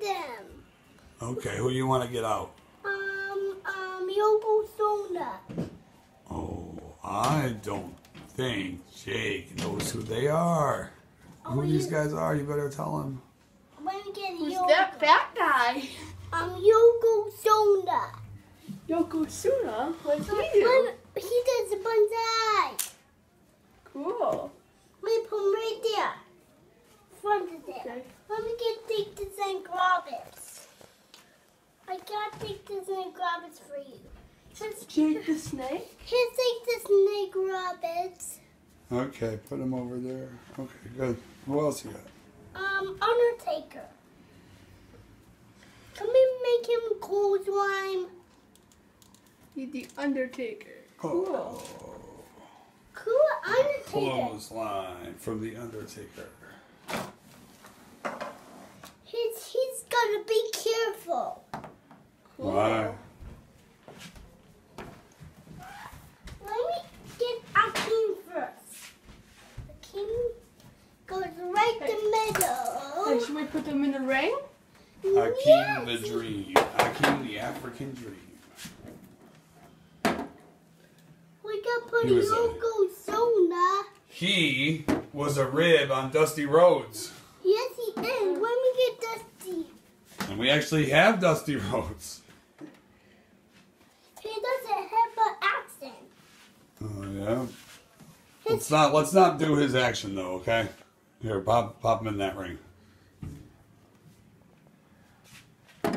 them. Okay, who do you want to get out? Um, um, Yokozuna. Oh, I don't think Jake knows who they are. Who Oh, these guys are, you better tell him. I'm gonna get Who's Yoko. that fat guy? Um, Yokozuna. Yokozuna? What's he do? When he does a bonsai. Cool. Let me put him right there. Front of there. Okay. Let me get take this and grab it. I got take this and grab it for you. Just, Jake the snake? here, take this snake grab it. Okay, put him over there. Okay, good. Who else you got? Um, Undertaker. Can we make him clothesline? He's the Undertaker. Cool. Oh, Cool Undertaker. clothesline from the Undertaker. He's he's gotta be careful. Cool. Why? Let me get Akeem first. Akeem goes right the Hey, middle. should we put them in the ring? Akeem the Yes. Dream. Akeem the African Dream. We got put He was a- Yokozuna. He was a rib on Dusty Rhodes. Yes, he is. Let me get Dusty. And we actually have Dusty Rhodes. He does a HEPA accent. Oh yeah. Let's not let's not do his action though, okay? Here, pop pop him in that ring.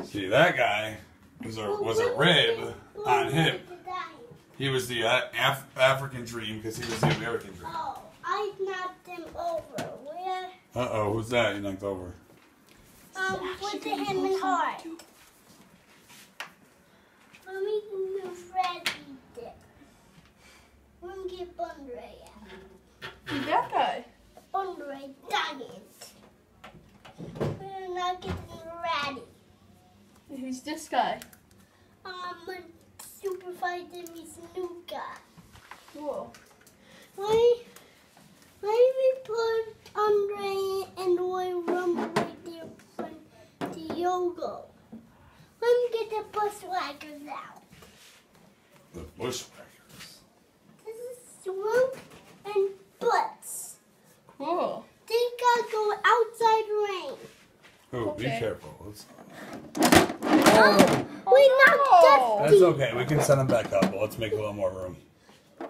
See that guy was a was a rib on him. He was the uh, Af- African Dream because he was the American Dream. Oh, I knocked him over. Where? Uh oh, who's that? You knocked over. Um, with the him and heart. Let me move Freddy there. Let me get Bundray out. Who's that guy? Bundray Giant. We're not getting ready. Who's this guy? Um, Super Fighter Miss Nuka. Cool. Let me, let me put Andre and Roy Rumble right there for the yoga. Let me get the bushwhackers out. The Bushwhackers. This swoop and butts. Cool. They gotta go outside rain. Oh, be careful. Let's- Oh, we oh, no. knocked That's okay. We can send him back up, but let's make a little more room. All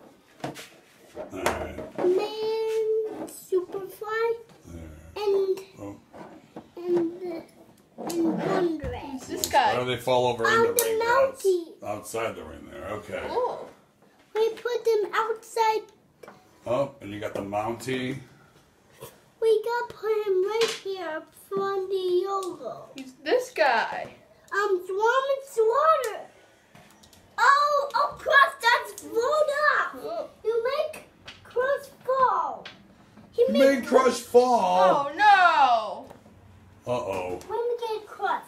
right. Man, Superfly, There. and Oh. and the and Andre. Who's this Or guy? they fall over in the the ring. they're outs- mountain. outside the ring there. Okay. Cool. We put them outside. Oh, and you got the Mountie. We got put him right here from the yoga. He's this guy? Um, Swarm and Slaughter. Oh, oh, Crush, that's float up. Cool. You make Crush fall. He You made Crush fall. Oh no! Uh oh. Let me get Crush.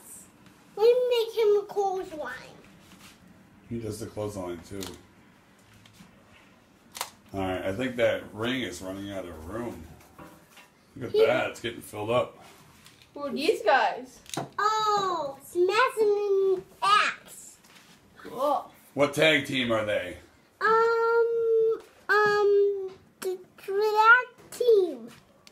Let me make him a clothesline. He does the clothesline too. All right, I think that ring is running out of room. Look at Yeah. that; it's getting filled up. Who are these guys? Oh, Smash and Ax. Cool. What tag team are they? Um, um, the track team.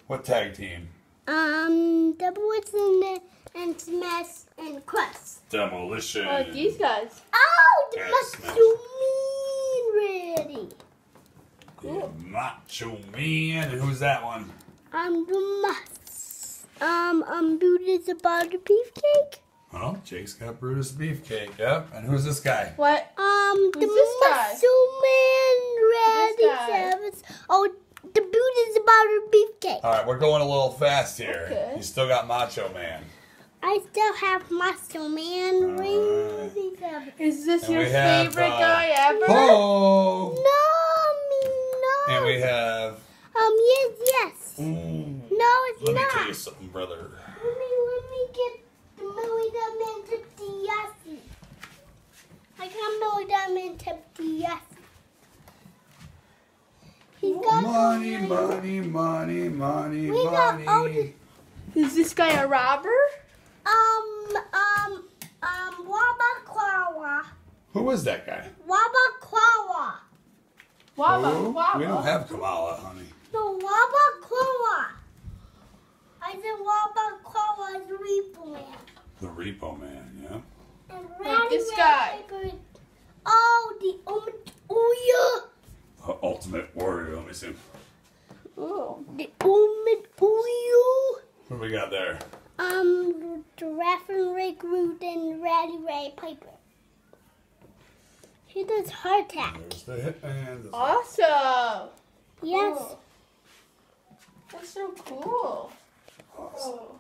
What tag team? Um, Double Wits and, and Smash and Crush. Demolition. Oh, these guys. Oh, the Yeah, Macho Mean ready. Yeah, Macho Man. And who's that one? Um, the mus. Um, um, Buddha's about the beefcake. Oh, Jake's got Brutus Beefcake. Yep. And who's this guy? What? Um, the Who's this guy? Muscle Man This Randy guy. Savage. Oh, the Buddha's about a beefcake. All right, we're going a little fast here. Okay. You still got Macho Man. I still have Muscle Man Alright. Randy Savage. Is this And your we have, favorite uh, guy ever? Oh. No. And we have. Um, yes, yes. Mm. No, it's let not. Let me tell you something, brother. Let me, let me get the Millie Diamond Tip Diassi. I got Millie Diamond Tip Diassi. He's got money, money, money, money, we money. Got Otis. Is this guy a robber? Um, um, um, Wabba Who was that guy? Wabba Wabba, Who? wabba. We don't have Kamala, honey. No, Wabba Quawa. I said Wabba Quawa's Reaper Man. The Repo Man, yeah. And Like Ratty this guy. Piper- Oh, the ultimate. Oh, The Ultimate Warrior. Let me see. Ooh. The ultimate. Oh, What do we got there? Um, Giraffe and Rick Rude and Ratty Ray Piper. He does heart attack. There's the Hitman. Awesome. Yes. Cool. That's so cool. Awesome. Oh.